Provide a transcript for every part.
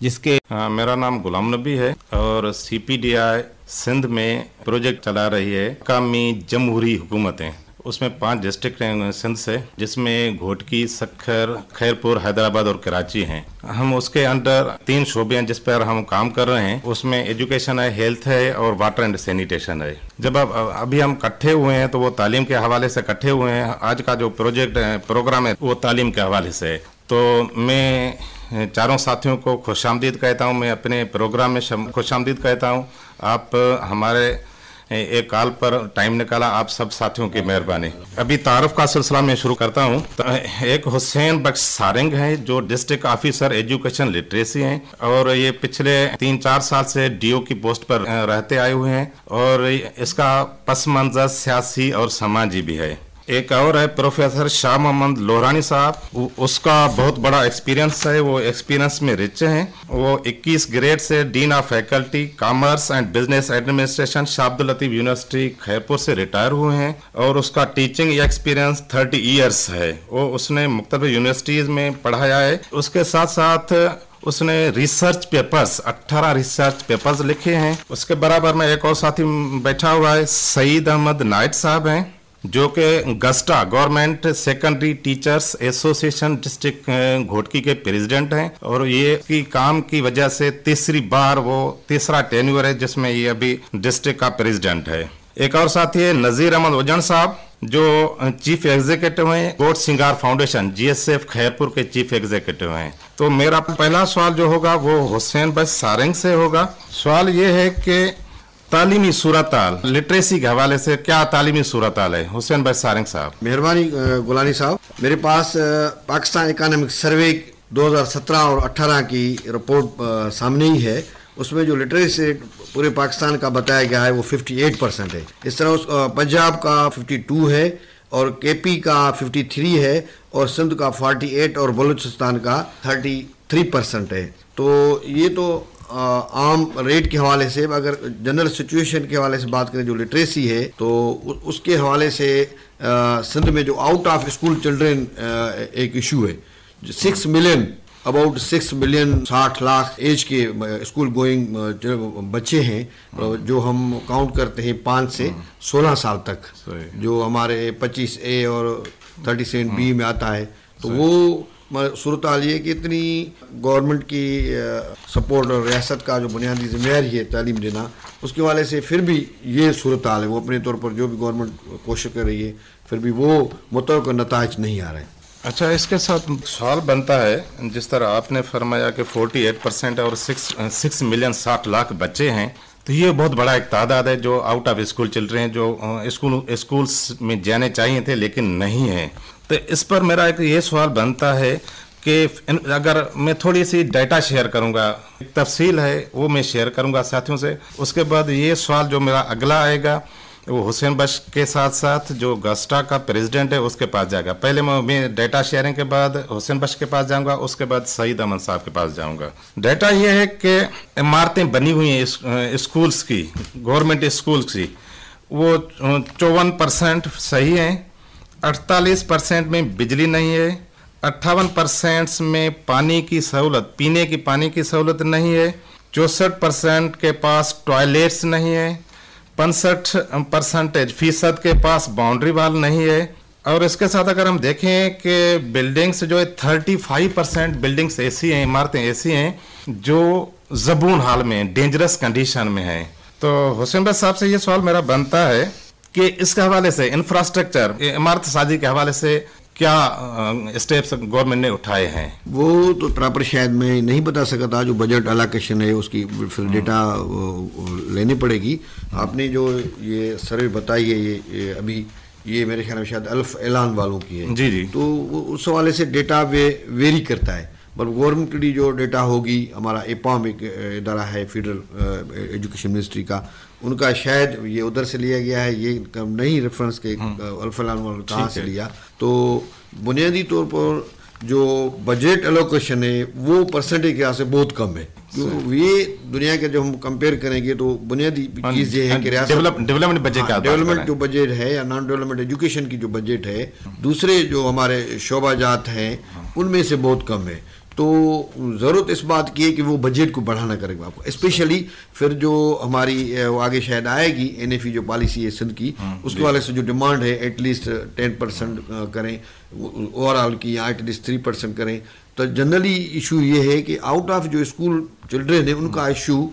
جس کے ہاں، میرا نام غلام نبی ہے اور سی پی ڈی آئی سندھ میں پروجیکٹ چلا رہی ہے مقامی جمہوری حکومتیں۔ اس میں پانچ ڈسٹرکٹ ہیں سندھ سے، جس میں گھوٹکی، سکھر، خیرپور، حیدرآباد اور کراچی ہیں۔ ہم اس کے انڈر تین شعبے ہیں جس پر ہم کام کر رہے ہیں۔ اس میں ایجوکیشن ہے، ہیلتھ ہے اور واٹر اینڈ سینیٹیشن ہے۔ جب اب ابھی ہم کٹھے ہوئے ہیں تو وہ تعلیم کے حوالے سے کٹھے ہوئے ہیں۔ آج کا جو پروجیکٹ پروگرام ہے وہ تعلیم کے حوالے سے ہے۔ تو میں چاروں ساتھیوں کو خوش آمدید کہتا ہوں، میں اپنے پروگرام میں خوش آمدید کہتا ہوں۔ آپ ہمارے ایک کال پر ٹائم نکالا، آپ سب ساتھیوں کی مہربانی۔ ابھی تعارف کا سلسلہ میں شروع کرتا ہوں۔ ایک حسین بخش سارنگ ہے جو ڈسٹرکٹ آفیسر، ایجوکیشن لٹریسی ہیں۔ اور یہ پچھلے تین چار سال سے ڈی او کی پوسٹ پر رہتے آئے ہوئے ہیں۔ اور اس کا پس منظر سیاسی اور سماجی بھی ہے۔ ایک اور ہے، پروفیسر شاہ محمد لورانی صاحب۔ اس کا بہت بڑا ایکسپیرینس ہے، وہ ایکسپیرینس میں رچ ہیں۔ وہ اکیس گریڈ سے dean of faculty commerce and business administration Shah Abdul Latif university Khairpur سے ریٹائر ہوئے ہیں۔ اور اس کا ٹیچنگ ایکسپیرینس تھرٹی ایئرس ہے۔ وہ اس نے مختلف یونیورسٹیز میں پڑھایا ہے۔ اس کے ساتھ ساتھ اس نے ریسرچ پیپرز اٹھارہ ریسرچ پیپرز لکھے ہیں۔ اس کے برابر میں ایک اور ساتھی بیٹھا ہوا ہے، سعید احمد نائٹ صاحب ہیں۔ جو کہ گسٹا government secondary teachers association district Ghotki کے پریزیڈنٹ ہیں اور یہ کی کام کی وجہ سے تیسری بار وہ تیسرا ٹینیور ہے جس میں یہ ابھی ڈسٹرکٹ کا پریزیڈنٹ ہے۔ ایک اور ساتھی ہے نذیر احمد وجن صاحب، جو چیف ایگزیکٹو ہیں Goth Seengar foundation G S F Khairpur کے چیف ایگزیکٹو ہیں۔ تو میرا پہلا سوال جو ہوگا وہ حسین بس سارنگ سے ہوگا۔ سوال یہ ہے کہ تعلیمی صورتحال لٹریسی کے حوالے سے کیا تعلیمی صورتحال ہے؟ حسین بھائی سارنگ صاحب. مہربانی گولانی صاحب. میرے پاس پاکستان اکانومک سروے دو ہزار سترہ اور اٹھارہ کی رپورٹ سامنے ہی ہے۔ اس میں جو لٹریسی پورے پاکستان کا بتایا گیا ہے وہ ففٹی ایٹ پرسینٹ ہے۔ اس طرح اس پنجاب کا ففٹی ٹو ہے اور کے پی کا ففٹی تھری ہے اور سندھ کا فورٹی ایٹ اور بلوچستان کا تھرٹی تھری پرسینٹ ہے۔ تو یہ تو عام ریٹ کے حوالے سے اگر جنرل سچویشن کے حوالے سے بات کریں جو لٹریسی ہے تو اس کے حوالے سے سندھ میں جو آؤٹ آف اسکول چلڈرن ایک ایشو ہے۔ Six million about six million ساٹھ لاکھ ایج کے اسکول گوئنگ بچے ہیں جو ہم کاؤنٹ کرتے ہیں پانچ سے سولہ سال تک۔ جو ہمارے پچیس اے اور تھرٹی سیون بی میں آتا ہے تو وہ صورت حال یہ کہ اتنی گورنمنٹ کی سپورٹ اور ریاست کا جو بنیادی ذمہ داری ہے تعلیم دینا، اس کے والے سے پھر بھی یہ صورت حال ہے۔ وہ اپنے طور پر جو بھی گورنمنٹ کوشش کر رہی ہے، پھر بھی وہ متوقع نتائج نہیں آ رہے۔ اچھا اس کے ساتھ سوال بنتا ہے، جس طرح آپ نے فرمایا کہ فورٹی ایٹ پرسینٹ اور سکس سکس ملین ساٹھ لاکھ بچے ہیں، تو یہ بہت بڑا ایک تعداد ہے جو آؤٹ آف اسکول چل رہے ہیں جو اسکول اسکولس میں جانے چاہیے تھے لیکن نہیں ہیں۔ تو اس پر میرا ایک یہ سوال بنتا ہے کہ اگر میں تھوڑی سی ڈیٹا شیئر کروں گا تفصیل ہے، وہ میں شیئر کروں گا ساتھیوں سے۔ اس کے بعد یہ سوال جو میرا اگلا آئے گا، وہ حسین بش کے ساتھ ساتھ جو گسٹا کا پریزیڈنٹ ہے، اس کے پاس جائے گا۔ پہلے میں ڈیٹا شیئرنگ کے بعد حسین بش کے پاس جاؤں گا، اس کے بعد سعید احمد صاحب کے پاس جاؤں گا۔ ڈیٹا یہ ہے کہ عمارتیں بنی ہوئی ہیں اسکولس کی گورنمنٹ اسکولس کی۔ وہ چون پرسینٹ صحیح ہیں۔ اڑتالیس پرسینٹ میں بجلی نہیں ہے، اٹھاون پرسینٹس میں پانی کی سہولت، پینے کی پانی کی سہولت نہیں ہے چونسٹھ پرسینٹ کے پاس ٹوائلیٹس نہیں ہے پنسٹھ پرسنٹیج فیصد کے پاس باؤنڈری وال نہیں ہے۔ اور اس کے ساتھ اگر ہم دیکھیں کہ بلڈنگس جو ہے، تھرٹی فائیو پرسینٹ بلڈنگس ایسی ہیں، عمارتیں ایسی ہیں، جو زبون حال میں ڈینجرس کنڈیشن میں ہیں۔ تو حسین بھائی صاحب سے یہ سوال میرا بنتا ہے کہ اس کے حوالے سے انفراسٹرکچر عمارت سازی کے حوالے سے کیا اسٹیپس گورنمنٹ نے اٹھائے ہیں؟ وہ تو پراپر شاید میں نہیں بتا سکا تھا جو بجٹ الاکیشن ہے اس کی پھر ڈیٹا لینی پڑے گی۔ آپ نے جو یہ سروے بتائی ہے یہ ابھی یہ میرے خیال میں شاید الف اعلان والوں کی ہے۔ جی جی۔ تو اس حوالے سے ڈیٹا ویری کرتا ہے۔ پر گورنمنٹ کی جو ڈیٹا ہوگی ہمارا ایپام ایک ادارہ ہے فیڈرل ایجوکیشن منسٹری کا۔ ان کا شاید یہ ادھر سے لیا گیا ہے یہ نہیں ریفرنس کے الفلان کہاں سے لیا۔ تو بنیادی طور پر جو بجٹ الوکیشن ہے وہ پرسنٹیج کے سے بہت کم ہے۔ یہ دنیا کے جو ہم کمپیئر کریں گے تو بنیادی ہاں، چیز یہ ہے کہ ڈیولپمنٹ بجٹ ڈیولپمنٹ جو بجٹ ہے یا نان ڈیولپمنٹ ایجوکیشن کی جو بجٹ ہے دوسرے جو ہمارے شعبہ جات ہیں ان میں سے بہت کم ہے۔ تو ضرورت اس بات کی ہے کہ وہ بجٹ کو بڑھانا کرے گا آپ کو. اسپیشلی پھر جو ہماری آگے شاید آئے گی این ایف ای جو پالیسی ہے سندھ کی اس کے والے سے جو ڈیمانڈ ہے ایٹ لیسٹ ٹین پرسینٹ کریں اوور آل کی یا ایٹ لیسٹ تھری پرسینٹ کریں. تو جنرلی ایشو یہ ہے کہ آؤٹ آف جو اسکول چلڈرن ہیں ان کا ایشو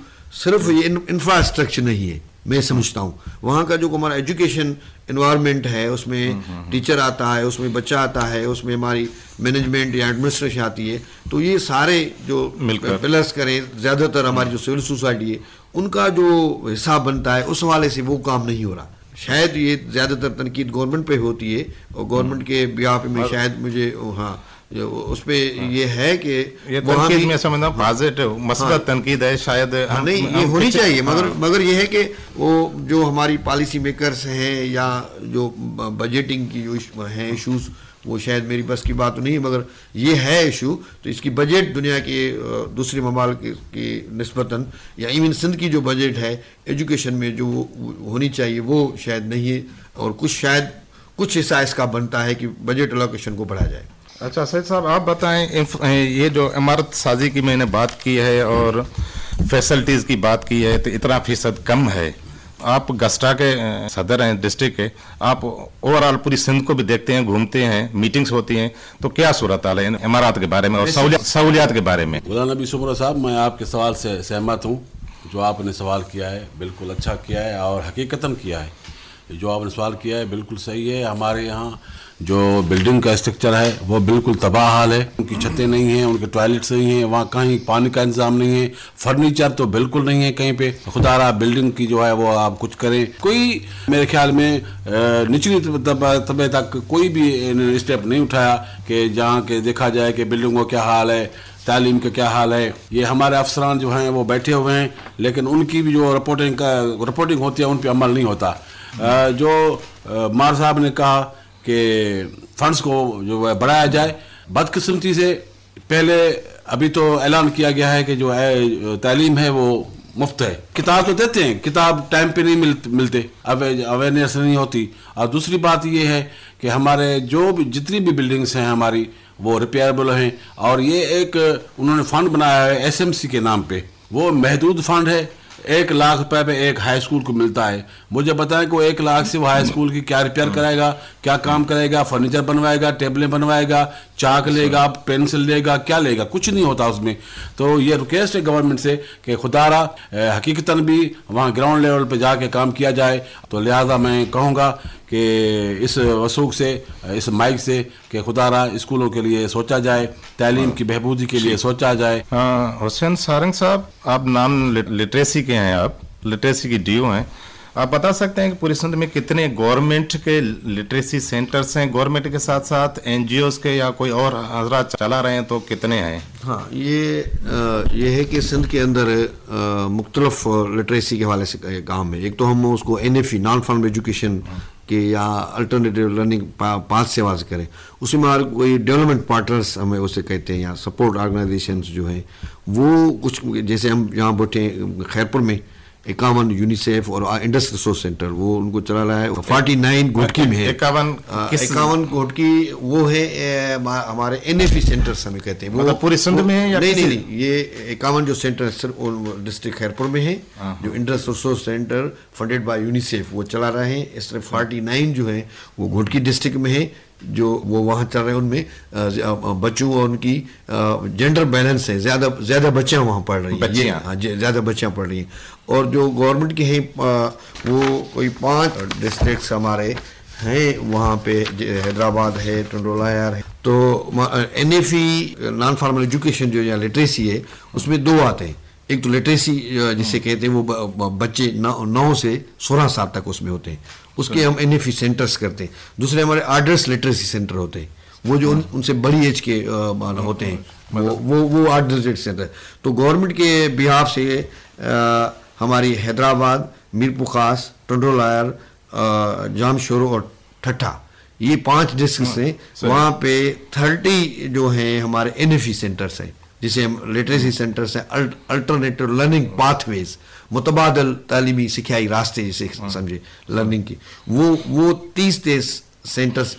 صرف یہ انفراسٹرکچر نہیں ہے میں سمجھتا ہوں. وہاں کا جو ہمارا ایجوکیشن انوائرمنٹ ہے اس میں ٹیچر آتا ہے اس میں بچہ آتا ہے اس میں ہماری مینجمنٹ یا ایڈمنسٹریشن آتی ہے تو یہ سارے جو پلرس کریں زیادہ تر ہماری جو سول سوسائٹی ہے ان کا جو حساب بنتا ہے اس حوالے سے وہ کام نہیں ہو رہا۔ شاید یہ زیادہ تر تنقید گورنمنٹ پہ ہوتی ہے اور گورنمٹ کے بیاہ میں شاید مجھے ہاں۔ اس پہ یہ ہے کہ تنقید میں سمجھنا پازیٹو مثبت تنقید ہے شاید نہیں یہ ہونی چاہیے مگر مگر یہ ہے کہ وہ جو ہماری پالیسی میکرز ہیں یا جو بجٹنگ کی جو ہیں ایشوز وہ شاید میری بس کی بات نہیں مگر یہ ہے ایشو تو اس کی بجٹ دنیا کے دوسرے ممالک کی نسبتاً یا ایون سندھ کی جو بجٹ ہے ایجوکیشن میں جو ہونی چاہیے وہ شاید نہیں ہے اور کچھ شاید کچھ حصہ اس کا بنتا ہے کہ بجٹ الوکیشن کو بڑھا جائے۔ اچھا سید صاحب، آپ بتائیں یہ جو عمارت سازی کی میں نے بات کی ہے اور فیسلٹیز کی بات کی ہے، تو اتنا فیصد کم ہے۔ آپ گسٹا کے صدر ہیں ڈسٹرکٹ کے، آپ اوور آل پوری سندھ کو بھی دیکھتے ہیں، گھومتے ہیں میٹنگز ہوتی ہیں، تو کیا صورت حال ہے عمارات کے بارے میں اور سہولیات کے بارے میں؟ غلام نبی سمرہ صاحب، میں آپ کے سوال سے سہمت ہوں۔ جو آپ نے سوال کیا ہے، بالکل اچھا کیا ہے اور حقیقتاً کیا ہے۔ جو آپ نے سوال کیا ہے، بالکل صحیح ہے۔ ہمارے یہاں جو بلڈنگ کا اسٹرکچر ہے، وہ بالکل تباہ حال ہے۔ ان کی چھتیں نہیں ہیں، ان کے ٹوائلٹس نہیں ہیں، وہاں کہیں پانی کا انتظام نہیں ہے۔ فرنیچر تو بالکل نہیں ہے کہیں پہ۔ خدا رہا بلڈنگ کی جو ہے وہ آپ کچھ کریں۔ کوئی میرے خیال میں نچلی طبع تک کوئی بھی اسٹیپ نہیں اٹھایا کہ جہاں کہ دیکھا جائے کہ بلڈنگوں کا کیا حال ہے، تعلیم کا کیا حال ہے۔ یہ ہمارے افسران جو ہیں وہ بیٹھے ہوئے ہیں، لیکن ان کی بھی جو رپورٹنگ کا رپورٹنگ ہوتی ہے، ان پہ عمل نہیں ہوتا۔ جو مار صاحب نے کہا کہ فنڈز کو جو ہے بڑھایا جائے۔ بدقسمتی سے پہلے ابھی تو اعلان کیا گیا ہے کہ جو ہے، تعلیم ہے وہ مفت ہے۔ کتاب تو دیتے ہیں، کتاب ٹائم پہ نہیں ملتے اویئرنیس نہیں ہوتی۔ اور دوسری بات یہ ہے کہ ہمارے جو بھی جتنی بھی بلڈنگس ہیں ہماری، وہ ریپیئربل ہیں۔ اور یہ ایک انہوں نے فنڈ بنایا ہے ایس ایم سی کے نام پہ۔ وہ محدود فنڈ ہے۔ ایک لاکھ روپے پہ ایک ہائی اسکول کو ملتا ہے۔ مجھے بتائیں کہ وہ ایک لاکھ سے وہ ہائی اسکول کی کیا ریپیئر کرائے گا، کیا کام کرے گا فرنیچر بنوائے گا ٹیبلیں بنوائے گا، چاک لے گا پینسل لے گا، کیا لے گا؟ کچھ نہیں ہوتا اس میں۔ تو یہ ریکویسٹ ہے گورنمنٹ سے کہ خدا را حقیقتاً بھی وہاں گراؤنڈ لیول پہ جا کے کام کیا جائے۔ تو لہٰذا میں کہوں گا کہ اس وسوخ سے، اس مائک سے کہ خدا را اسکولوں کے لیے سوچا جائے، تعلیم کی بہبودی کے لیے سوچا جائے۔ ہاں، حسین سارنگ صاحب، آپ نام لٹریسی کے ہیں آپ لٹریسی کی ڈیو ہیں۔ آپ بتا سکتے ہیں کہ پوری سندھ میں کتنے گورنمنٹ کے لٹریسی سینٹرز ہیں؟ گورنمنٹ کے ساتھ ساتھ این جی اوز کے یا کوئی اور حضرات چلا رہے ہیں تو کتنے ہیں؟ ہاں یہ یہ ہے کہ سندھ کے اندر مختلف لٹریسی کے حوالے سے کام ہے ایک تو ہم اس کو N F E non form education کے یا الٹرنیٹیو لرننگ پانچ سے واضح کریں۔ اس میں ہمارے کوئی ڈیولپمنٹ پارٹنرس ہمیں اسے کہتے ہیں یا سپورٹ آرگنائزیشنس جو ہیں، وہ کچھ جیسے ہم یہاں بیٹھے ہیں خیرپور میں اکاون یونیسیف اور انڈس ریسورس سینٹر وہ ان کو چلا رہا ہے۔ فورٹی نائن گھوٹکی میں ہے۔ اکاون گھوٹکی وہ ہے ہمارے این ایف ای سینٹر ہمیں کہتے ہیں۔ مطلب پوری سندھ میں ہے نہیں نہیں یہ اکاون جو سینٹر ڈسٹرکٹ خیرپور میں ہے۔ ہاں۔ جو Indus resource centre funded by UNICEF وہ چلا رہے ہیں۔ اس طرح فورٹی نائن جو ہیں وہ گھوٹکی ڈسٹرکٹ میں ہے جو وہ وہاں چل رہے ہیں ان میں بچوں اور ان کی جینڈر بیلنس ہے۔ زیادہ زیادہ بچیاں وہاں پڑھ رہی ہیں۔ ہاں جی، زیادہ بچیاں پڑھ رہی ہیں۔ اور جو گورنمنٹ کے ہیں وہ کوئی پانچ ڈسٹرکٹس ہمارے ہیں وہاں پہ حیدرآباد ہے ٹنڈولا ہے۔ تو N F E non formal education جو یا لٹریسی ہے اس میں دو آتے ہیں۔ ایک تو لٹریسی جسے کہتے ہیں وہ بچے نو سے سولہ سال تک اس میں ہوتے ہیں۔ اس کے ہم این ایف ای سینٹرس کرتے ہیں۔ دوسرے ہمارے آرڈرس لٹریسی سینٹر ہوتے ہیں۔ وہ جو ان سے بڑی ایج کے ہوتے ہیں۔ وہ وہ آرڈرس سینٹر تو گورنمنٹ کے بہاف سے ہماری حیدرآباد میر پخاس ٹنڈو لائر جام شورو اور ٹھٹھا یہ پانچ ڈسٹرکٹس ہیں۔ وہاں پہ تھرٹی جو ہیں ہمارے این ایف ای سینٹرس ہیں۔ جسے ہم لٹریسی سینٹرس ہیں الٹرنیٹو لرننگ پاتھ ویز متبادل تعلیمی سکھائی راستے جسے سمجھے لرننگ کی۔ وہ وہ تیس تیس سینٹرس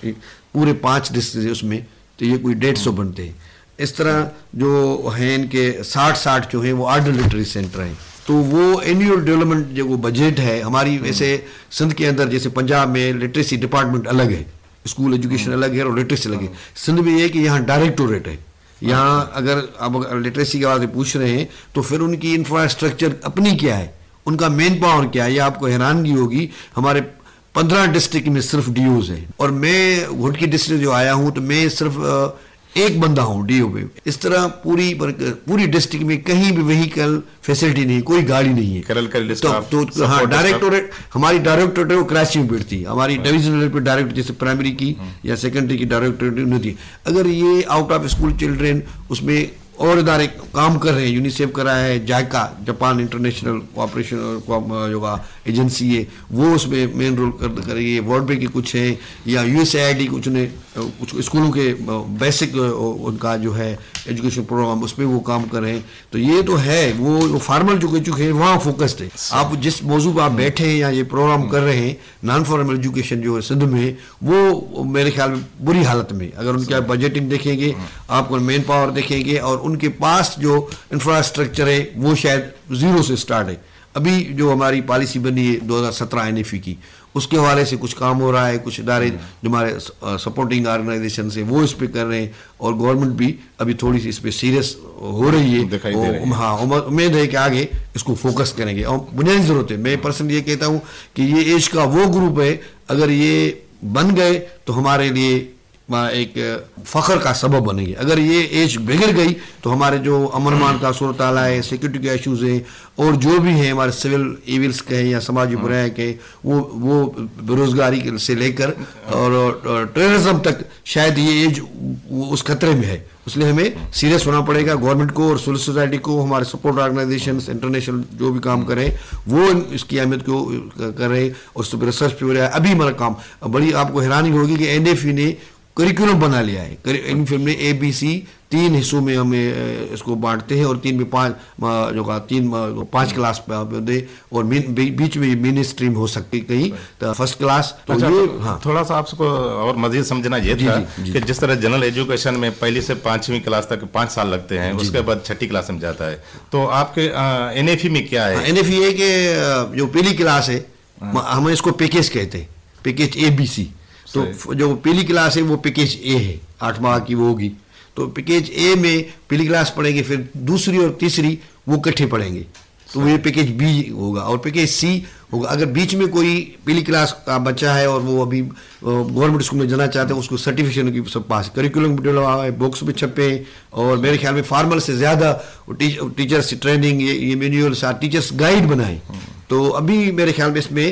پورے پانچ ڈسٹرکٹ اس میں تو یہ کوئی ڈیڑھ سو بنتے ہیں۔ اس طرح جو ہیں ان کے ساٹھ ساٹھ جو ہیں وہ آرڈر لٹری سینٹر ہیں۔ تو وہ اینیول ڈیولپمنٹ جو وہ بجٹ ہے ہماری ویسے سندھ کے اندر جیسے پنجاب میں لٹریسی ڈپارٹمنٹ الگ ہے۔ اسکول ایجوکیشن الگ ہے اور لٹریسی الگ ہے۔ سندھ میں یہ ہے کہ یہاں ڈائریکٹوریٹ ہے۔ یہاں اگر آپ لٹریسی کے بارے پوچھ رہے ہیں، تو پھر ان کی انفراسٹرکچر اپنی کیا ہے؟ ان کا مین پاور کیا ہے؟ یہ آپ کو حیرانگی ہوگی، ہمارے پندرہ ڈسٹرکٹ میں صرف ڈیوز ہیں۔ اور میں گھٹکی ڈسٹرکٹ جو آیا ہوں، تو میں صرف ایک بندہ ہوں ڈی او پہ اس طرح پوری پوری ڈسٹرکٹ میں کہیں بھی وہیکل فیسلٹی نہیں کوئی گاڑی نہیں ہے۔ ہاں ڈائریکٹوریٹ ہماری ڈائریکٹوریٹ وہ کراچی میں بیٹھتی ہماری ڈویژنل پہ ڈائریکٹ جیسے پرائمری کی یا سیکنڈری کی ڈائریکٹوریٹ نہیں تھی اگر یہ آؤٹ آف اسکول چلڈرین اس میں اور ادارے کام کر رہے ہیں یونیسیف کر رہا ہے جائکا جاپان انٹرنیشنل کوآپریشن جو ایجنسی ہے وہ اس میں مین رول کر رہی ہے ورلڈ بینک کے کچھ ہیں یا U S A I D کچھ نے کچھ اسکولوں کے بیسک ان کا جو ہے ایجوکیشن پروگرام اس میں وہ کام کر رہے ہیں۔ تو یہ تو ہے وہ فارمل جو چکے ہیں وہاں فوکسڈ ہے آپ جس موضوع پہ آپ بیٹھے ہیں یا یہ پروگرام کر رہے ہیں نان فارمل ایجوکیشن جو ہے سندھ میں وہ میرے خیال میں بری حالت میں اگر ان کا بجٹنگ دیکھیں گے آپ کو مین پاور دیکھیں گے اور ان کے پاس جو انفراسٹرکچر ہے وہ شاید زیرو سے سٹارٹ ہے۔ ابھی جو ہماری پالیسی بنی ہے دو ہزار سترہ این ایف کی اس کے حوالے سے کچھ کام ہو رہا ہے کچھ ادارے جو ہمارے سپورٹنگ آرگنائزیشن سے وہ اس پہ کر رہے ہیں۔ اور گورنمنٹ بھی ابھی تھوڑی سی اس پہ سیریس ہو رہی ہے۔ ہاں امید ہے کہ آگے اس کو فوکس کریں گے۔ اور بنیادی ضرورت ہے۔ میں پرسنل یہ کہتا ہوں کہ یہ ایج کا وہ گروپ ہے اگر یہ بن گئے تو ہمارے لیے ایک فخر کا سبب بنے گی اگر یہ ایج بگڑ گئی تو ہمارے جو امن مان کا صورت حال ہے سیکورٹی کے ایشوز ہیں اور جو بھی ہیں ہمارے سول ایونٹس کے ہیں یا سماجی برائے کے وہ وہ بے روزگاری سے لے کر اور ٹیررزم تک شاید یہ ایج اس خطرے میں ہے۔ اس لیے ہمیں سیریس ہونا پڑے گا۔ گورنمنٹ کو اور سول سوسائٹی کو ہمارے سپورٹ آرگنائزیشنس انٹرنیشنل جو بھی کام کریں وہ اس کی اہمیت کو کر رہے ہیں اور اس پہ ریسرچ پہ ہو رہا ہے۔ ابھی ہمارا کام بڑی آپ کو حیرانی ہوگی کہ این ایف ای نے کریکولم بنا لیا ہے۔ ان فلم نے اے بی سی تین حصوں میں ہمیں اس کو بانٹتے ہیں اور تین میں پانچ جو کہا تین پانچ کلاس دے اور بیچ میں مین اسٹریم ہو سکتی کہیں تو فرسٹ کلاس اچھا، ہاں۔ تھوڑا سا آپ کو اور مزید سمجھنا یہ جی، تھا جی، جی۔ کہ جس طرح جنرل ایجوکیشن میں پہلی سے پانچویں کلاس تک پانچ سال لگتے ہیں اس کے بعد چھٹی کلاس میں جاتا ہے۔ تو آپ کے این ایف ای میں کیا ہے؟ این ایف ای ہے کہ جو پہلی کلاس ہے ہاں۔ ہم اس کو پیکیج کہتے ہیں۔ پیکیج اے بی سی تو جو پہلی کلاس ہے وہ پیکیج اے ہے آٹھ ماہ کی وہ ہوگی۔ تو پیکیج اے میں پہلی کلاس پڑھیں گے پھر دوسری اور تیسری وہ کٹھے پڑھیں گے۔ تو یہ پیکیج بی ہوگا اور پیکیج سی ہوگا اگر بیچ میں کوئی پہلی کلاس کا بچہ ہے اور وہ ابھی گورنمنٹ اسکول میں جانا چاہتے ہیں اس کو سرٹیفکیشن کی سب پاس کریکولم ڈلوا ہے بکس بھی چھپے اور میرے خیال میں فارمل سے زیادہ ٹیچرس ٹریننگ یہ مینیول ٹیچرس گائیڈ بنائیں۔ تو ابھی میرے خیال میں اس میں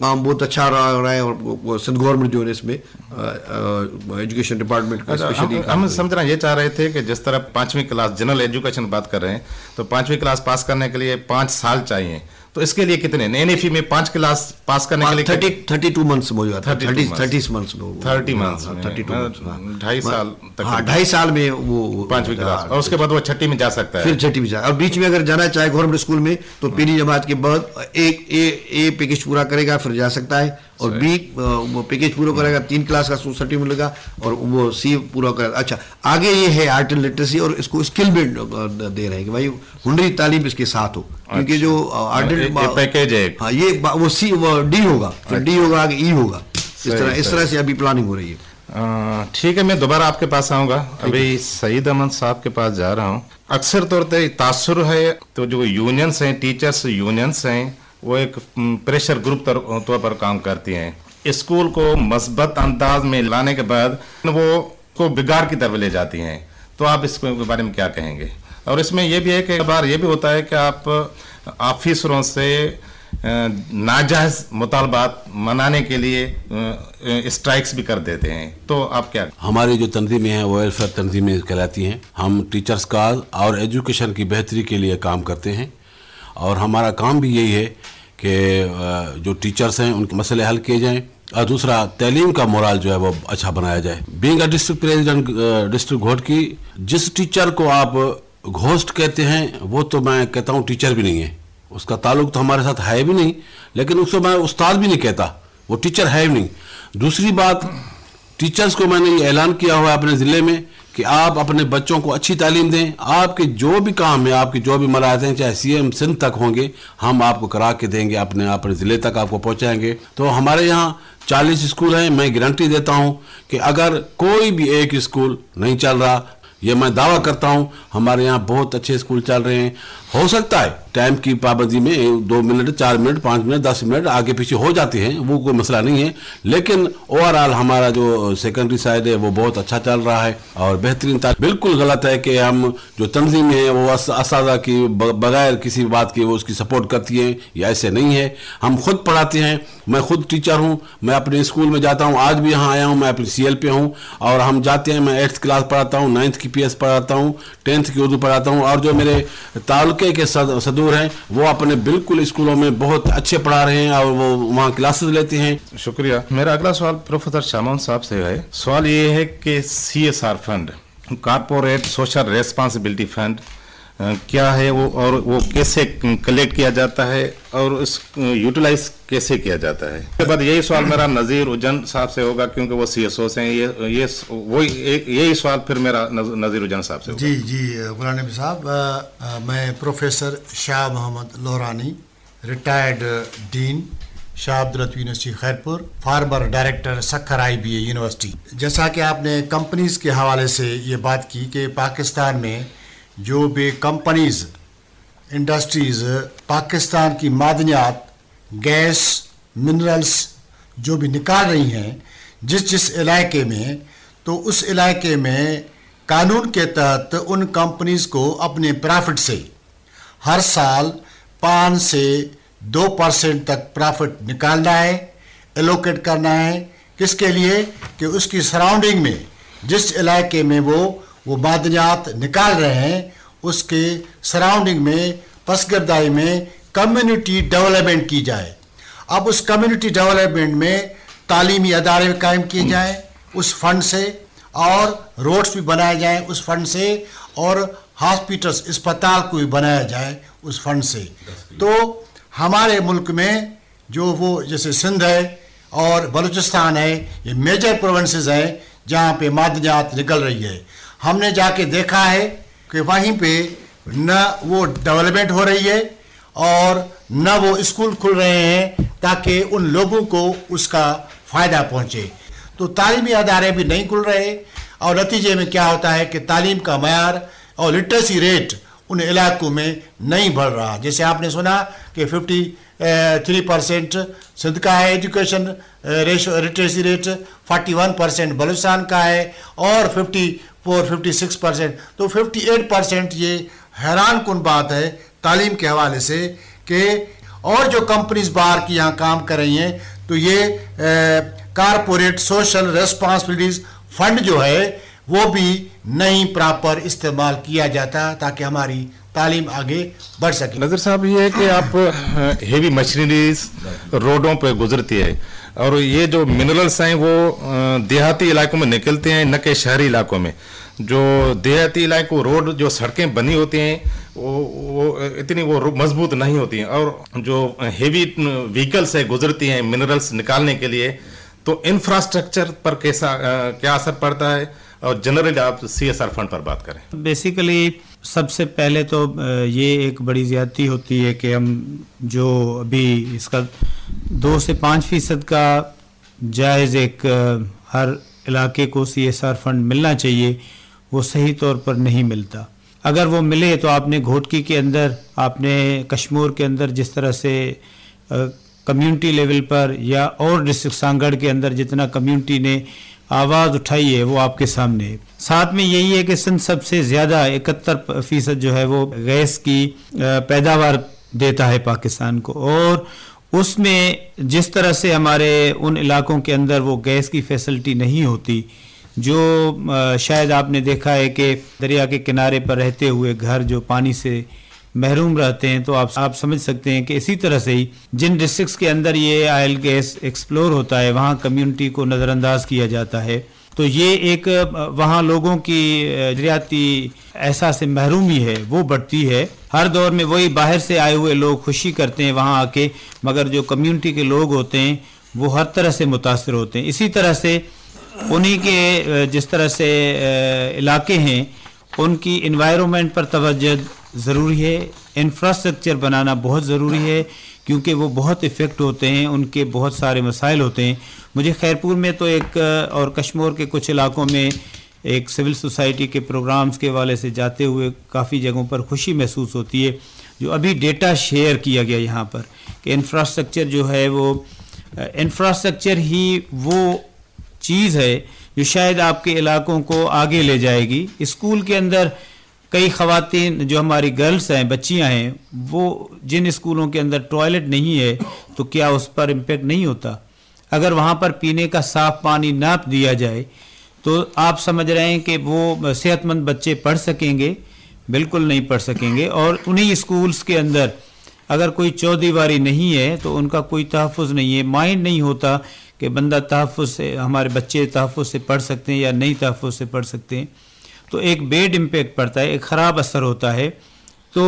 کام بہت اچھا رہا ہے اور سندھ گورنمنٹ جو ہے اس میں ایجوکیشن ڈپارٹمنٹ اچھا، ہم سمجھنا یہ چاہ رہے تھے کہ جس طرح پانچویں کلاس جنرل ایجوکیشن بات کر رہے ہیں تو پانچویں کلاس پاس کرنے کے لیے پانچ سال چاہیے۔ تو اس کے لیے کتنے این ایف ای میں پانچ کلاس پاس کرنے کے لیے تھرٹی تھرٹی ٹو منتھس میں تھرٹی منتھس. تھرٹی منتھس ڈھائی سال ہاں ڈھائی سال میں وہ پانچویں کلاس. اور اس کے بعد وہ چھٹی میں جا سکتا ہے. پھر چھٹی میں جا اور بیچ میں اگر جانا چاہے گورنمنٹ اسکول میں تو پہلی جماعت کے بعد ایک اے پیکج پورا کرے گا پھر جا سکتا ہے. اور بی پیکج پورا کرے گا تین کلاس کا سرٹی ملے گا اور وہ سی پورا کرے گا۔ اچھا آگے یہ ہے آرٹ اینڈ لٹریسی اور اس کو اسکل بھی دے رہے ہیں کہ بھائی ہنری تعلیم اس کے ساتھ ہو۔ کیونکہ جو آرٹ پیکج ہے ہاں یہ وہ سی وہ ڈی ہوگا۔ پھر ڈی ہوگا آگے ای ہوگا۔ اس طرح اس طرح سے ابھی پلاننگ ہو رہی ہے۔ ٹھیک ہے میں دوبارہ آپ کے پاس آؤں گا۔ ابھی سعید احمد صاحب کے پاس جا رہا ہوں۔ اکثر طور پہ تاثر ہے تو جو یونینس ہیں ٹیچرس یونینس ہیں وہ ایک پریشر گروپ طور پر کام کرتی ہیں۔ اسکول کو مثبت انداز میں لانے کے بعد وہ کو بگاڑ کی طرف لے جاتی ہیں۔ تو آپ اس کے بارے میں کیا کہیں گے؟ اور اس میں یہ بھی ہے کہ بار یہ بھی ہوتا ہے کہ آپ آفیسروں سے ناجائز مطالبات منانے کے لیے اسٹرائکس بھی کر دیتے ہیں۔ تو آپ کیا ہماری جو تنظیمیں ہیں، وہ ویلفیئر تنظیمیں کہلاتی ہیں۔ ہم ٹیچرز کا اور ایجوکیشن کی بہتری کے لیے کام کرتے ہیں۔ اور ہمارا کام بھی یہی ہے کہ جو ٹیچرز ہیں، ان کے مسئلے حل کیے جائیں۔ اور دوسرا، تعلیم کا مورال جو ہے وہ اچھا بنایا جائے۔ Being a district president district Ghotki, جس ٹیچر کو آپ گھوسٹ کہتے ہیں، وہ تو میں کہتا ہوں ٹیچر بھی نہیں ہے۔ اس کا تعلق تو ہمارے ساتھ ہے بھی نہیں، لیکن اس کو میں استاد بھی نہیں کہتا۔ وہ ٹیچر ہے بھی نہیں۔ دوسری بات، ٹیچرز کو میں نے یہ اعلان کیا ہوا ہے اپنے ضلع میں کہ آپ اپنے بچوں کو اچھی تعلیم دیں، آپ کے جو بھی کام ہیں، آپ کے جو بھی مراحت ہیں، چاہے سی ایم سندھ تک ہوں گے، ہم آپ کو کرا کے دیں گے، اپنے اپنے ضلع تک آپ کو پہنچائیں گے۔ تو ہمارے یہاں چالیس اسکول ہیں، میں گارنٹی دیتا ہوں کہ اگر کوئی بھی ایک اسکول نہیں چل رہا، یہ میں دعویٰ کرتا ہوں، ہمارے یہاں بہت اچھے اسکول چل رہے ہیں۔ ہو سکتا ہے ٹائم کی پابندی میں دو منٹ، چار منٹ، پانچ منٹ، دس منٹ آگے پیچھے ہو جاتے ہیں، وہ کوئی مسئلہ نہیں ہے۔ لیکن اوور آل ہمارا جو سیکنڈری سائڈ ہے، وہ بہت اچھا چل رہا ہے اور بہترین بالکل غلط ہے کہ ہم جو تنظیم ہے وہ اساتذہ کی بغیر کسی بات کے وہ اس کی سپورٹ کرتی ہیں یا ایسے نہیں ہے۔ ہم خود پڑھاتے ہیں، میں خود ٹیچر ہوں، میں اپنے اسکول میں جاتا ہوں، آج بھی یہاں آیا ہوں، میں اپنی سی ایل پہ ہوں۔ اور ہم جاتے ہیں، میں ایٹتھ کلاس پڑھاتا ہوں نائنتھ کی پی ایس پڑھاتا ہوں ٹینتھ کی اردو پڑھاتا ہوں۔ اور جو میرے تعلقے کے صدور ہیں، وہ اپنے بالکل اسکولوں میں بہت اچھے پڑھا رہے ہیں اور وہ وہاں کلاسز لیتے ہیں۔ شکریہ۔ میرا اگلا سوال پروفیسر شامان صاحب سے ہے۔ سوال یہ ہے کہ C S R fund corporate social responsibility fund کیا ہے وہ اور وہ کیسے کلیکٹ کیا جاتا ہے اور اس یوٹیلائز کیسے کیا جاتا ہے؟ اس کے بعد یہی سوال میرا نظیر اجن صاحب سے ہوگا کیونکہ وہ سی ایس او سے ہیں، یہ وہی یہی سوال پھر میرا نظیر اجن صاحب سے ہوگا۔ جی جی غلام نبی صاحب میں professor Shah Muhammad Lorani retired dean Shah Abdul Latif university, Khairpur, former director Sukkur I B A university. جیسا کہ آپ نے کمپنیز کے حوالے سے یہ بات کی کہ پاکستان میں جو بھی کمپنیز، انڈسٹریز، پاکستان کی معدنیات، گیس منرلس جو بھی نکال رہی ہیں جس جس علاقے میں، تو اس علاقے میں قانون کے تحت ان کمپنیز کو اپنے پرافٹ سے ہر سال پانچ سے دو پرسنٹ تک پرافٹ نکالنا ہے ایلوکیٹ کرنا ہے۔ کس کے لیے؟ کہ اس کی سراؤنڈنگ میں، جس علاقے میں وہ وہ معدنیات نکال رہے ہیں، اس کے سراؤنڈنگ میں، پسگردائی میں کمیونٹی ڈیولپمنٹ کی جائے۔ اب اس کمیونٹی ڈیولپمنٹ میں تعلیمی ادارے قائم کیے جائیں، اس فنڈ سے، اور روڈس بھی بنائے جائیں اس فنڈ سے، اور ہاسپیٹلس اسپتال کو بھی بنایا جائے اس فنڈ سے۔ تو ہمارے ملک میں جو وہ جیسے سندھ ہے، اور بلوچستان ہے، یہ میجر پروونسز ہیں جہاں پہ معدنیات نکل رہی ہے۔ ہم نے جا کے دیکھا ہے کہ وہیں پہ نہ وہ ڈیولپمنٹ ہو رہی ہے اور نہ وہ اسکول کھل رہے ہیں تاکہ ان لوگوں کو اس کا فائدہ پہنچے۔ تو تعلیمی ادارے بھی نہیں کھل رہے اور نتیجے میں کیا ہوتا ہے کہ تعلیم کا معیار اور لٹریسی ریٹ ان علاقوں میں نہیں بڑھ رہا۔ جیسے آپ نے سنا کہ ففٹی تھری پرسینٹ سندھ کا ہے education ratio literacy rate forty one percent Balochistan کا ہے اور fifty four fifty six percent تو ففٹی ایٹ پرسینٹ یہ حیران کن بات ہے تعلیم کے حوالے سے کہ اور جو کمپنیز باہر کی یہاں کام کر رہی ہیں، تو یہ کارپوریٹ، سوشل ریسپانسبلٹیز فنڈ جو ہے وہ بھی نہیں پراپر استعمال کیا جاتا تاکہ ہماری تعلیم آگے بڑھ سکے۔ نظر صاحب یہ ہے کہ آپ ہیوی مشینریز روڈوں پہ گزرتی ہے اور یہ جو منرلس ہیں وہ دیہاتی علاقوں میں نکلتے ہیں نہ کہ شہری علاقوں میں۔ جو دیہاتی علاقوں روڈ جو سڑکیں بنی ہوتی ہیں وہ اتنی وہ مضبوط نہیں ہوتی ہیں۔ اور جو ہیوی ویکلس ہے گزرتی ہیں منرلس نکالنے کے لیے تو انفراسٹرکچر پر کیسا کیا اثر پڑتا ہے؟ اور جنرلی آپ سی ایس آر فنڈ پر بات کریں۔ بیسیکلی سب سے پہلے تو یہ ایک بڑی زیادتی ہوتی ہے کہ ہم جو ابھی اس کا دو سے پانچ فیصد کا جائز ایک ہر علاقے کو سی ایس آر فنڈ ملنا چاہیے، وہ صحیح طور پر نہیں ملتا۔ اگر وہ ملے تو آپ نے گھوٹکی کے اندر، آپ نے کشمور کے اندر جس طرح سے کمیونٹی لیول پر یا اور ڈسٹرکٹ سانگڑ کے اندر جتنا کمیونٹی نے آواز اٹھائی ہے وہ آپ کے سامنے۔ ساتھ میں یہی ہے کہ سندھ سب سے زیادہ اکہتر فیصد جو ہے وہ گیس کی پیداوار دیتا ہے پاکستان کو۔ اور اس میں جس طرح سے ہمارے ان علاقوں کے اندر وہ گیس کی فیسلٹی نہیں ہوتی، جو شاید آپ نے دیکھا ہے کہ دریا کے کنارے پر رہتے ہوئے گھر جو پانی سے محروم رہتے ہیں تو آپ آپ سمجھ سکتے ہیں کہ اسی طرح سے ہی جن ڈسٹرکس کے اندر یہ آئل گیس ایکسپلور ہوتا ہے، وہاں کمیونٹی کو نظر انداز کیا جاتا ہے۔ تو یہ ایک، وہاں لوگوں کی دریاتی احساس محرومی ہے، وہ بڑھتی ہے۔ ہر دور میں وہی باہر سے آئے ہوئے لوگ خوشی کرتے ہیں وہاں آ کے، مگر جو کمیونٹی کے لوگ ہوتے ہیں، وہ ہر طرح سے متاثر ہوتے ہیں۔ اسی طرح سے انہیں کے، جس طرح سے علاقے ہیں، ان کی انوائرمنٹ پر توجہ ضروری ہے۔ انفراسٹرکچر بنانا بہت ضروری ہے، کیونکہ وہ بہت افیکٹ ہوتے ہیں، ان کے بہت سارے مسائل ہوتے ہیں۔ مجھے خیرپور میں تو ایک، اور کشمور کے کچھ علاقوں میں ایک سول سوسائٹی کے پروگرامز کے والے سے جاتے ہوئے کافی جگہوں پر خوشی محسوس ہوتی ہے، جو ابھی ڈیٹا شیئر کیا گیا یہاں پر کہ انفراسٹرکچر جو ہے وہ انفراسٹرکچر ہی وہ چیز ہے جو شاید آپ کے علاقوں کو آگے لے جائے گی۔ اسکول کے اندر کئی خواتین جو ہماری گرلز ہیں، بچیاں ہیں، وہ جن اسکولوں کے اندر ٹوائلٹ نہیں ہے تو کیا اس پر امپیکٹ نہیں ہوتا؟ اگر وہاں پر پینے کا صاف پانی نہ دیا جائے تو آپ سمجھ رہے ہیں کہ وہ صحت مند بچے پڑھ سکیں گے، بالکل نہیں پڑھ سکیں گے اور انہی اسکولس کے اندر اگر کوئی چودی واری نہیں ہے تو ان کا کوئی تحفظ نہیں ہے۔ مائنڈ نہیں ہوتا کہ بندہ تحفظ سے، ہمارے بچے تحفظ سے پڑھ سکتے ہیں یا نہیں تحفظ سے پڑھ سکتے ہیں۔ تو ایک بیڈ امپیکٹ پڑتا ہے، ایک خراب اثر ہوتا ہے۔ تو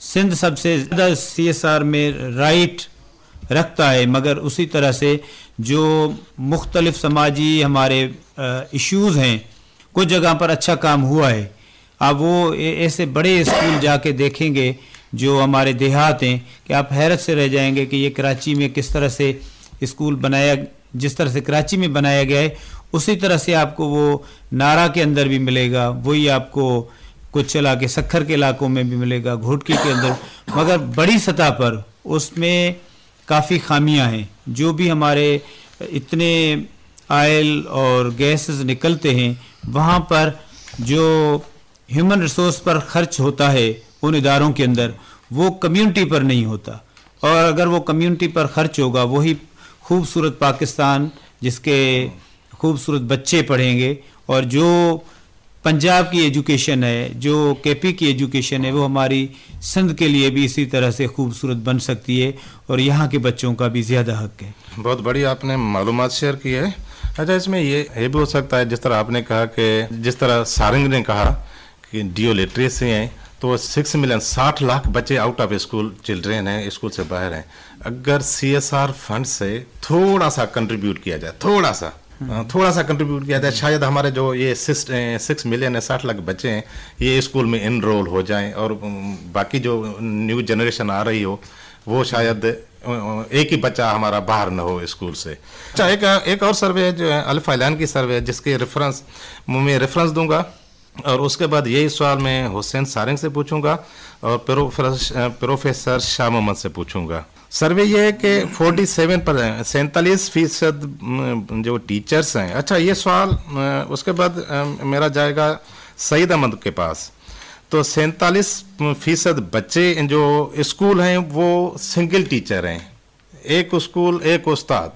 سندھ سب سے زیادہ سی ایس آر میں رائٹ رکھتا ہے، مگر اسی طرح سے جو مختلف سماجی ہمارے ایشوز ہیں، کچھ جگہ پر اچھا کام ہوا ہے۔ آپ وہ ایسے بڑے اسکول جا کے دیکھیں گے جو ہمارے دیہات ہیں کہ آپ حیرت سے رہ جائیں گے کہ یہ کراچی میں کس طرح سے اسکول بنایا، جس طرح سے کراچی میں بنایا گیا ہے۔ اسی طرح سے آپ کو وہ نارا کے اندر بھی ملے گا، وہی آپ کو کچھ علاقے سکھر کے علاقوں میں بھی ملے گا، گھوٹکی کے اندر۔ مگر بڑی سطح پر اس میں کافی خامیاں ہیں۔ جو بھی ہمارے اتنے آئل اور گیسز نکلتے ہیں، وہاں پر جو ہیومن ریسورس پر خرچ ہوتا ہے ان اداروں کے اندر، وہ کمیونٹی پر نہیں ہوتا۔ اور اگر وہ کمیونٹی پر خرچ ہوگا، وہی خوبصورت پاکستان، جس کے خوبصورت بچے پڑھیں گے اور جو پنجاب کی ایجوکیشن ہے، جو کے پی کی ایجوکیشن ہے، وہ ہماری سندھ کے لیے بھی اسی طرح سے خوبصورت بن سکتی ہے اور یہاں کے بچوں کا بھی زیادہ حق ہے۔ بہت بڑی آپ نے معلومات شیئر کی ہے۔ اچھا اس میں یہ یہ بھی ہو سکتا ہے، جس طرح آپ نے کہا کہ، جس طرح سارنگ نے کہا کہ ڈیو لٹریسی ہیں، تو سکس ملین ساٹھ لاکھ بچے آؤٹ آف اسکول چلڈرین ہیں اسکول سے باہر ہیں۔ اگر سی ایس آر فنڈ سے تھوڑا سا کنٹریبیوٹ کیا جائے، تھوڑا سا ہاں، تھوڑا سا کنٹریبیوٹ کیا جائے شاید ہمارے جو یہ سکس ملین ہے ساٹھ لاکھ بچے ہیں، یہ اسکول میں انرول ہو جائیں اور باقی جو نیو جنریشن آ رہی ہو، وہ شاید ایک ہی بچہ ہمارا باہر نہ ہو اسکول سے۔ اچھا ایک ایک اور سروے ہے جو ہے الفعلان کی سروے جس کے ریفرنس میں ریفرنس دوں گا۔ اور اس کے بعد یہی سوال میں حسین سارنگ سے پوچھوں گا اور پروفیسر شاہ محمد سے پوچھوں گا۔ سروے یہ ہے کہ فورٹی سیون پر سینتالیس فیصد جو ٹیچرس ہیں۔ اچھا یہ سوال اس کے بعد میرا جائے گا سعید احمد کے پاس۔ تو سینتالیس فیصد بچے جو اسکول ہیں، وہ سنگل ٹیچر ہیں۔ ایک اسکول، ایک استاد۔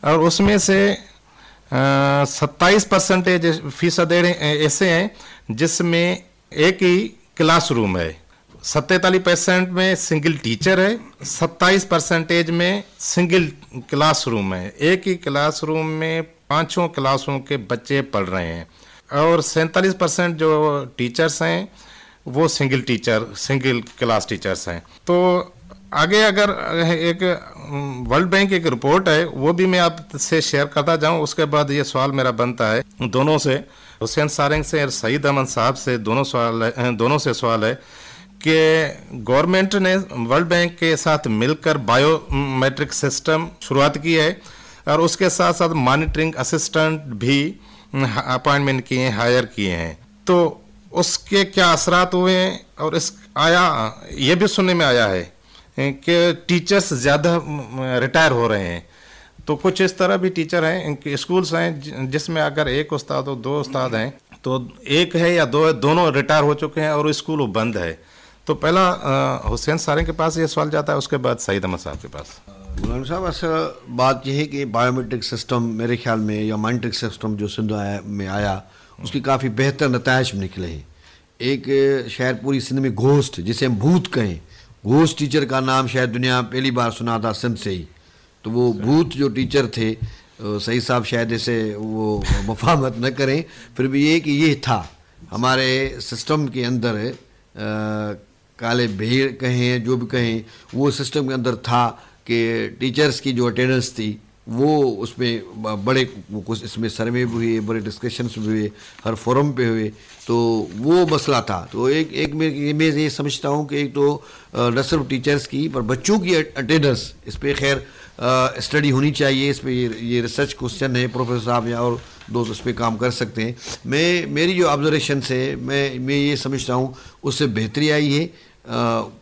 اور اس میں سے ستائیس پرسنٹیج فیصد ایسے ہیں جس میں ایک ہی کلاس روم ہے۔ ستیتالی پرسینٹ میں سنگل ٹیچر ہے، ستائیس پرسنٹیج میں سنگل کلاس روم ہے۔ ایک ہی کلاس روم میں پانچوں کلاس روم کے بچے پڑھ رہے ہیں۔ اور سینتالیس پرسینٹ جو ٹیچرس ہیں، وہ single teacher single class teachers ہیں۔ تو آگے اگر ایک ورلڈ بینک ایک رپورٹ ہے، وہ بھی میں آپ سے شیئر کرتا جاؤں۔ اس کے بعد یہ سوال میرا بنتا ہے دونوں سے۔ حسین سارنگ سے اور سعید امن صاحب سے دونوں سوال ہے دونوں سے سوال ہے۔ کہ گورنمنٹ نے ورلڈ بینک کے ساتھ مل کر بایو میٹرک سسٹم شروعات کی ہے اور اس کے ساتھ ساتھ مانیٹرنگ اسسٹنٹ بھی اپائنمنٹ کیے ہیں، ہائر کیے ہیں۔ تو اس کے کیا اثرات ہوئے ہیں؟ اور اس آیا، یہ بھی سننے میں آیا ہے کہ ٹیچرز زیادہ ریٹائر ہو رہے ہیں۔ تو کچھ اس طرح بھی ٹیچر ہیں اسکولس ہیں، جس میں اگر ایک استاد ہو دو استاد ہیں تو ایک ہے یا دو ہے دونوں ریٹائر ہو چکے ہیں اور اسکول بند ہے۔ تو پہلا حسین سارے کے پاس یہ سوال جاتا ہے اس کے بعد سعید احمد صاحب کے پاس۔ مولانا صاحب اصل بات یہ ہے کہ بائیو میٹرک سسٹم میرے خیال میں یا مائنٹرک سسٹم جو سندھ میں آیا اس کی کافی بہتر نتائج نکلے ہیں۔ ایک شہر پوری سندھ میں گھوسٹ جسے ہم بھوت کہیں گھوسٹ ٹیچر کا نام شاید دنیا پہلی بار سنا تھا سندھ سے ہی۔ تو وہ اچھا۔ بھوت جو ٹیچر تھے صحیح صاحب شاید اسے وہ مفاہمت نہ کریں۔ پھر بھی یہ کہ یہ تھا ہمارے سسٹم کے اندر کالے بھیڑ کہیں، جو بھی کہیں، وہ سسٹم کے اندر تھا کہ ٹیچرز کی جو اٹینڈنس تھی، وہ اس میں بڑے اس میں سروے بھی ہوئے، بڑے ڈسکشنس بھی ہوئے، ہر فورم پہ ہوئے۔ تو وہ مسئلہ تھا۔ تو ایک ایک میں یہ سمجھتا ہوں کہ ایک تو نہ صرف ٹیچرس کی، پر بچوں کی اٹینڈنس اس پہ خیر اسٹڈی ہونی چاہیے۔ اس پہ یہ ریسرچ کوسچن ہے پروفیسر صاحب یا اور دوست اس پہ کام کر سکتے ہیں۔ میں میری جو آبزرویشنس ہے میں میں یہ سمجھتا ہوں، اس سے بہتری آئی ہے۔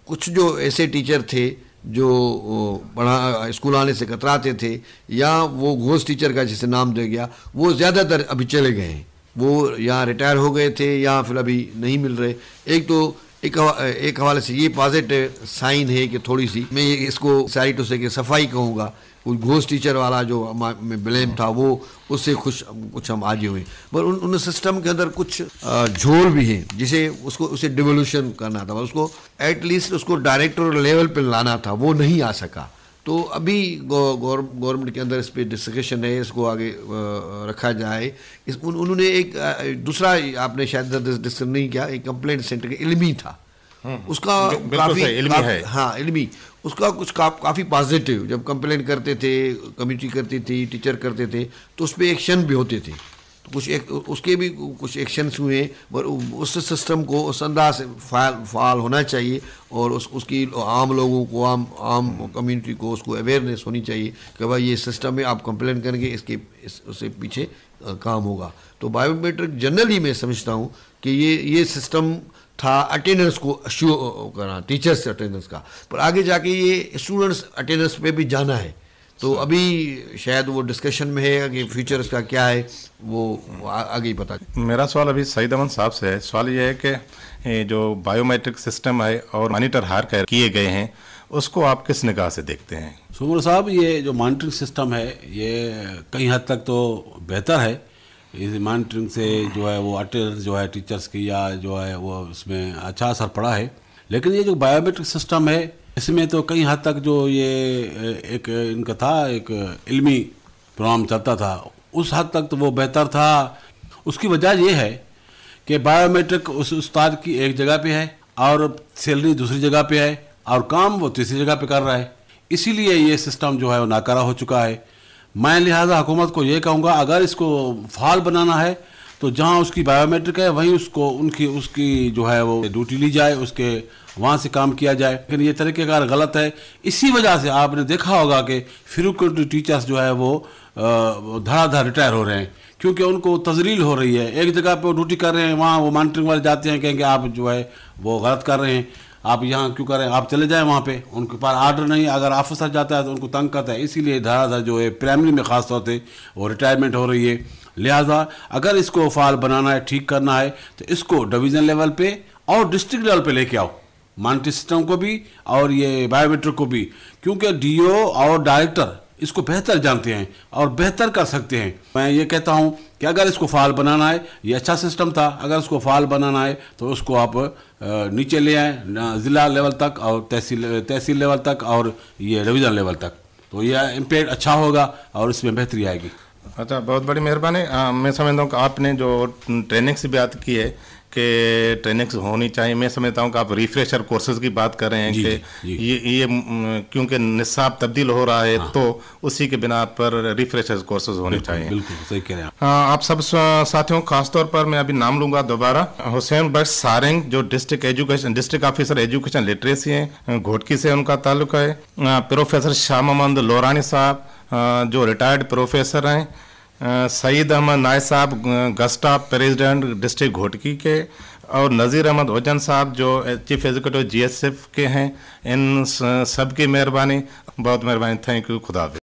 کچھ جو ایسے ٹیچر تھے جو پڑھا اسکول آنے سے کتراتے تھے، یا وہ گھوس ٹیچر کا جسے نام دیا گیا، وہ زیادہ تر ابھی چلے گئے ہیں۔ وہ یہاں ریٹائر ہو گئے تھے، یا پھر ابھی نہیں مل رہے۔ ایک تو، ایک ایک حوالے سے یہ پازیٹیو سائن ہے کہ تھوڑی سی میں اس کو ساری ٹو سے کہ صفائی کہوں گا۔ گھوس ٹیچر والا جو میں بلیم تھا وہ اس سے خوش کچھ ہم آگے ہوئے۔ پر ان ان سسٹم کے اندر کچھ جھول بھی ہیں جسے اس کو اسے ڈیولیوشن کرنا تھا۔ اس کو ایٹ لیسٹ اس کو ڈائریکٹر لیول پہ لانا تھا وہ نہیں آ سکا۔ تو ابھی گورنمنٹ کے اندر اس پہ ڈسکشن ہے اس کو آگے رکھا جائے۔ اس انہوں نے ایک دوسرا آپ نے شاید ڈسکس نہیں کیا ایک کمپلینٹ سینٹر کے علمی تھا۔ اس کا کافی ہاں علمی۔ اس کا کچھ کافی پازیٹیو جب کمپلین کرتے تھے کمیٹی کرتی تھی ٹیچر کرتے تھے، تو اس پہ ایکشن بھی ہوتے تھے۔ تو کچھ ایک اس کے بھی کچھ ایکشنس ہوئے اور اس سسٹم کو اس انداز سے فعال فعال ہونا چاہیے، اور اس اس کی عام لوگوں کو، عام عام کمیونٹی کو، اس کو اویئرنیس ہونی چاہیے کہ بھائی یہ سسٹم ہے آپ کمپلین کریں گے، اس کے اس سے پیچھے کام ہوگا۔ تو بایو میٹرک جنرلی میں سمجھتا ہوں کہ یہ یہ سسٹم تھا اٹینڈنس کو اشو کرنا ٹیچرس اٹینڈنس کا۔ پر آگے جا کے یہ اسٹوڈنٹس اٹینڈنس پہ بھی جانا ہے۔ تو ابھی شاید وہ ڈسکشن میں ہے کہ فیوچر اس کا کیا ہے وہ آگے ہی پتا۔ میرا سوال ابھی سعید امن صاحب سے ہے۔ سوال یہ ہے کہ جو بایو میٹرک سسٹم ہے اور مانیٹر ہار کیے گئے ہیں اس کو آپ کس نگاہ سے دیکھتے ہیں؟ سمر صاحب یہ جو مانیٹرنگ سسٹم ہے یہ کئی حد تک تو بہتر ہے۔ مانیٹرنگ سے جو ہے وہ اٹینڈنس جو ہے ٹیچرس کی یا جو ہے وہ اس میں اچھا اثر پڑا ہے۔ لیکن یہ جو بایو میٹرک سسٹم ہے، اس میں تو کئی حد تک جو یہ ایک ان کا تھا، ایک علمی پروگرام چلتا تھا، اس حد تک تو وہ بہتر تھا۔ اس کی وجہ یہ ہے کہ بایو میٹرک اس استاد کی ایک جگہ پہ ہے اور سیلری دوسری جگہ پہ ہے اور کام وہ تیسری جگہ پہ کر رہا ہے۔ اسی لیے یہ سسٹم جو ہے وہ ناکارہ ہو چکا ہے۔ میں لہٰذا حکومت کو یہ کہوں گا، اگر اس کو فعال بنانا ہے، تو جہاں اس کی بایو میٹرک ہے، وہیں اس کو، ان کی، اس کی جو ہے وہ ڈیوٹی لی جائے، اس کے وہاں سے کام کیا جائے۔ لیکن یہ طریقہ کار غلط ہے۔ اسی وجہ سے آپ نے دیکھا ہوگا کہ فروکٹی ٹیچرس جو ہے وہ دھڑا دھڑ ریٹائر ہو رہے ہیں۔ کیونکہ ان کو تزلیل ہو رہی ہے۔ ایک جگہ پہ وہ ڈیوٹی کر رہے ہیں، وہاں وہ مانیٹرنگ والے جاتے ہیں، کہیں کہ آپ جو ہے وہ غلط کر رہے ہیں۔ آپ یہاں کیوں کریں؟ آپ چلے جائیں وہاں پہ۔ ان کے پاس آرڈر نہیں، اگر آفیسر جاتا ہے تو ان کو تنگ کرتا ہے۔ اسی لیے دھارا دھر جو ہے پرائمری میں خاص طور سے وہ ریٹائرمنٹ ہو رہی ہے۔ لہٰذا اگر اس کو فعال بنانا ہے، ٹھیک کرنا ہے، تو اس کو ڈویژن لیول پہ اور ڈسٹرکٹ لیول پہ لے کے آؤ۔ مانٹی سسٹم کو بھی اور یہ بایو میٹرک کو بھی۔ کیونکہ ڈی او اور ڈائریکٹر اس کو بہتر جانتے ہیں اور بہتر کر سکتے ہیں۔ میں یہ کہتا ہوں کہ اگر اس کو فعال بنانا ہے، یہ اچھا سسٹم تھا۔ اگر اس کو فعال بنانا ہے تو اس کو آپ نیچے لے آئیں ضلع لیول تک اور تحصیل تحصیل لیول تک اور یہ ڈویژن لیول تک۔ تو یہ امپیکٹ اچھا ہوگا اور اس میں بہتری آئے گی۔ اچھا بہت بڑی مہربانی۔ میں سمجھتا ہوں کہ آپ نے جو ٹریننگ سے بات کی ہے کہ ٹریننگس ہونی چاہیے۔ میں سمجھتا ہوں کہ آپ ریفریشر کورسز کی بات کر رہے ہیں کہ یہ یہ کیونکہ نصاب تبدیل ہو رہا ہے تو اسی کے بنا پر ریفریشر کورسز ہونے چاہیے۔ بالکل ہیں آپ۔ سب ساتھیوں خاص طور پر میں ابھی نام لوں گا دوبارہ۔ حسین بخش سارنگ جو district education district officer education literacy ہیں گھوٹکی سے ان کا تعلق ہے۔ پروفیسر شاہ محمد لورانی صاحب جو ریٹائرڈ پروفیسر ہیں۔ سعید احمد نائے صاحب گسٹا پریزیڈنٹ ڈسٹرکٹ گھوٹکی کے، اور نذیر احمد اوجن صاحب جو chief executive G S F کے ہیں، ان سب کی مہربانی، بہت مہربانی، تھینک یو، خدا حافظ۔